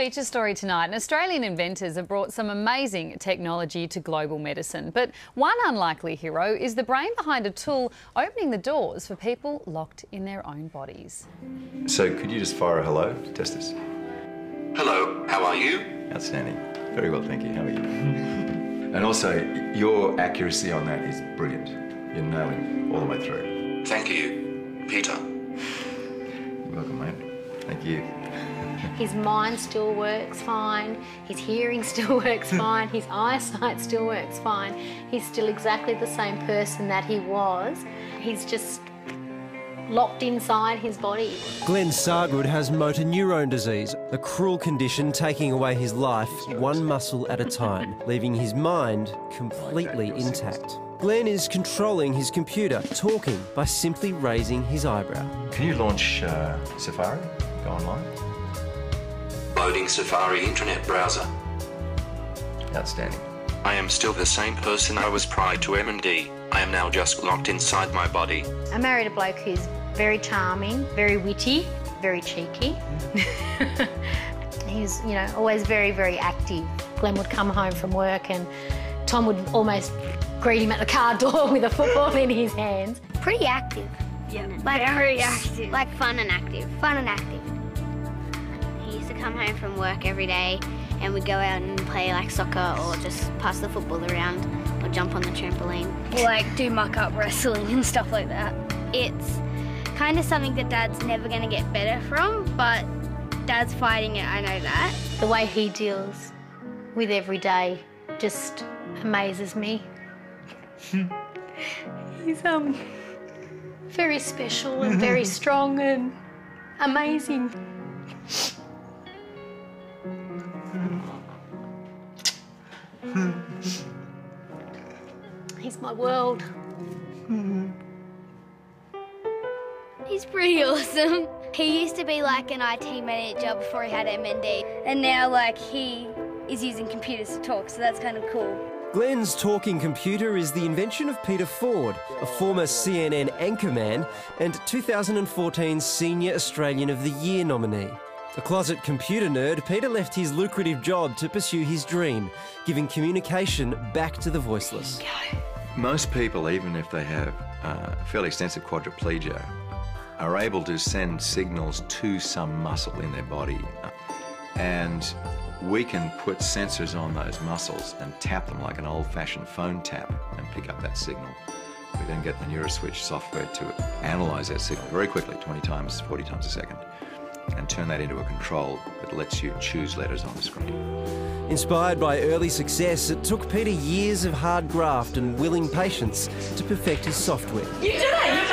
feature story tonight, and Australian inventors have brought some amazing technology to global medicine. But one unlikely hero is the brain behind a tool opening the doors for people locked in their own bodies. So, could you just fire a hello to test this? Hello, how are you? Outstanding. Very well, thank you. How are you? and also, your accuracy on that is brilliant. You're nailing all the way through. Thank you, Peter. You're welcome, mate. Thank you. His mind still works fine, his hearing still works fine, his eyesight still works fine. He's still exactly the same person that he was. He's just locked inside his body. Glenn Sargood has motor neurone disease, a cruel condition taking away his life one muscle at a time, leaving his mind completely intact. Glenn is controlling his computer, talking by simply raising his eyebrow. Can you launch uh, Safari? Go online? Loading Safari internet browser. Outstanding. I am still the same person I was prior to MD. I am now just locked inside my body. I married a bloke who's very charming, very witty, very cheeky. He's, you know, always very, very active. Glenn would come home from work and Tom would almost greet him at the car door with a football in his hands. Pretty active. Yeah, Like, very active. Like fun and active. Fun and active. He used to come home from work every day and we'd go out and play like soccer or just pass the football around or jump on the trampoline. Or like do muck up wrestling and stuff like that. It's kind of something that Dad's never going to get better from, but Dad's fighting it, I know that. The way he deals with every day just amazes me. He's um very special and very strong and amazing. Hmm. He's my world. Hmm. He's pretty awesome. He used to be like an IT manager before he had MND, and now like he is using computers to talk, so that's kind of cool. Glenn's talking computer is the invention of Peter Ford, a former CNN anchorman and 2014 Senior Australian of the Year nominee. A closet computer nerd, Peter left his lucrative job to pursue his dream, giving communication back to the voiceless. Most people, even if they have uh, fairly extensive quadriplegia, are able to send signals to some muscle in their body. And we can put sensors on those muscles and tap them like an old-fashioned phone tap and pick up that signal. We then get the NeuroSwitch software to analyze that signal very quickly, 20 times, 40 times a second, and turn that into a control that lets you choose letters on the screen. Inspired by early success, it took Peter years of hard graft and willing patience to perfect his software. You did it! You made it!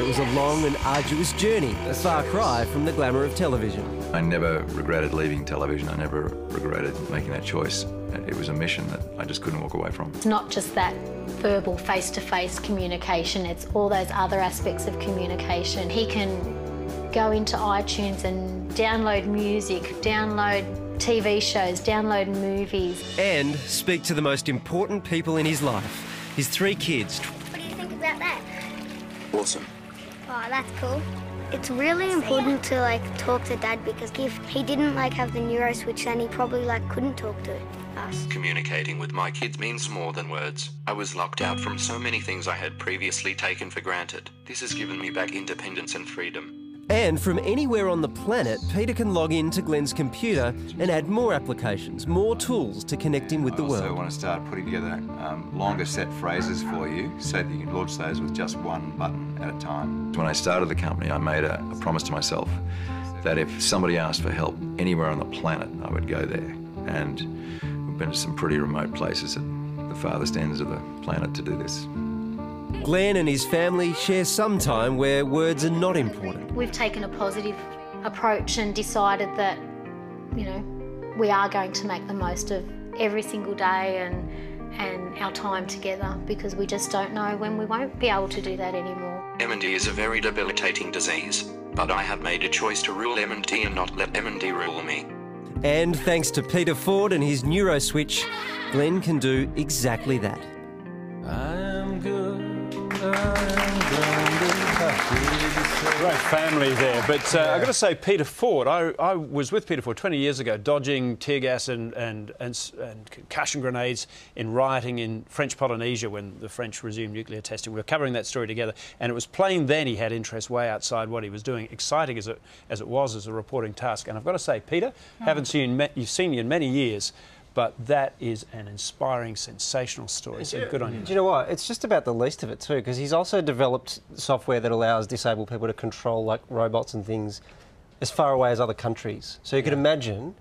It was a long and arduous journey, a far cry from the glamour of television. I never regretted leaving television. I never regretted making that choice. It was a mission that I just couldn't walk away from. It's not just that verbal face to face communication, it's all those other aspects of communication. He can go into iTunes and download music, download TV shows, download movies. And speak to the most important people in his life his three kids. What do you think about that? Awesome. Oh, that's cool. It's really important to like talk to Dad because if he didn't like have the NeuroSwitch, then he probably like couldn't talk to us. Communicating with my kids means more than words. I was locked out from so many things I had previously taken for granted. This has given me back independence and freedom. And from anywhere on the planet, Peter can log into Glenn's computer and add more applications, more tools to connect him with the I also world. want to start putting together um, longer set phrases for you so that you can launch those with just one button at a time. When I started the company, I made a, a promise to myself that if somebody asked for help anywhere on the planet, I would go there. And we've been to some pretty remote places at the farthest ends of the planet to do this. Glenn and his family share some time where words are not important. We've taken a positive approach and decided that, you know, we are going to make the most of every single day and and our time together because we just don't know when we won't be able to do that anymore. MD is a very debilitating disease, but I have made a choice to rule MD and not let MD rule me. And thanks to Peter Ford and his NeuroSwitch, Glenn can do exactly that. Great family there. But uh, I've got to say, Peter Ford, I, I was with Peter Ford 20 years ago, dodging tear gas and, and, and, and concussion grenades in rioting in French Polynesia when the French resumed nuclear testing. We were covering that story together, and it was plain then he had interest way outside what he was doing, exciting as it, as it was as a reporting task. And I've got to say, Peter, haven't seen, me- you've seen you in many years, but that is an inspiring, sensational story. So good on you. Do you know what? It's just about the least of it too, because he's also developed software that allows disabled people to control like robots and things as far away as other countries. So you could imagine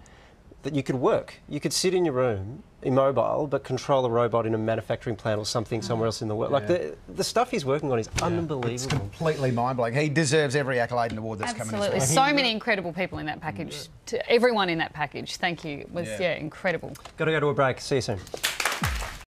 that you could work. You could sit in your room, immobile, but control a robot in a manufacturing plant or something somewhere else in the world. Like the the stuff he's working on is unbelievable. It's completely mind blowing. He deserves every accolade and award that's coming Absolutely. So many incredible people in that package. To everyone in that package, thank you. It was, Yeah. yeah, incredible. Got to go to a break. See you soon.